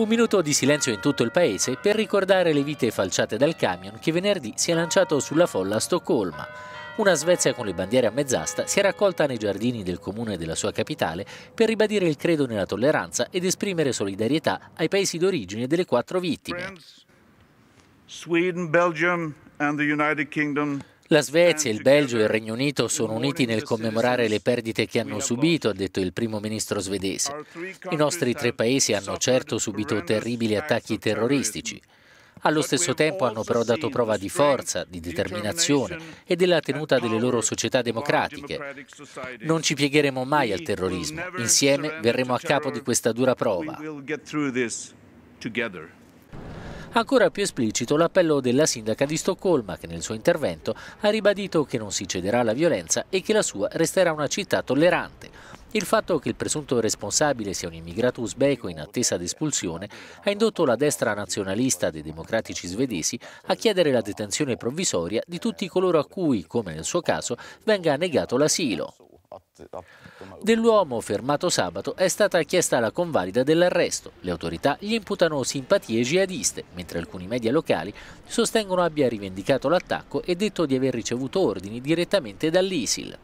Un minuto di silenzio in tutto il paese per ricordare le vite falciate dal camion che venerdì si è lanciato sulla folla a Stoccolma. Una Svezia con le bandiere a mezz'asta si è raccolta nei giardini del comune della sua capitale per ribadire il credo nella tolleranza ed esprimere solidarietà ai paesi d'origine delle quattro vittime. Sweden, Belgium and the United Kingdom la Svezia, il Belgio e il Regno Unito sono uniti nel commemorare le perdite che hanno subito, ha detto il primo ministro svedese. I nostri tre paesi hanno certo subito terribili attacchi terroristici. Allo stesso tempo hanno però dato prova di forza, di determinazione e della tenuta delle loro società democratiche. Non ci piegheremo mai al terrorismo. Insieme verremo a capo di questa dura prova. Ancora più esplicito l'appello della sindaca di Stoccolma che nel suo intervento ha ribadito che non si cederà alla violenza e che la sua resterà una città tollerante. Il fatto che il presunto responsabile sia un immigrato uzbeko in attesa di espulsione ha indotto la destra nazionalista dei democratici svedesi a chiedere la detenzione provvisoria di tutti coloro a cui, come nel suo caso, venga negato l'asilo. Dell'uomo fermato sabato è stata chiesta la convalida dell'arresto. Le autorità gli imputano simpatie jihadiste, mentre alcuni media locali sostengono abbia rivendicato l'attacco e detto di aver ricevuto ordini direttamente dall'ISIL.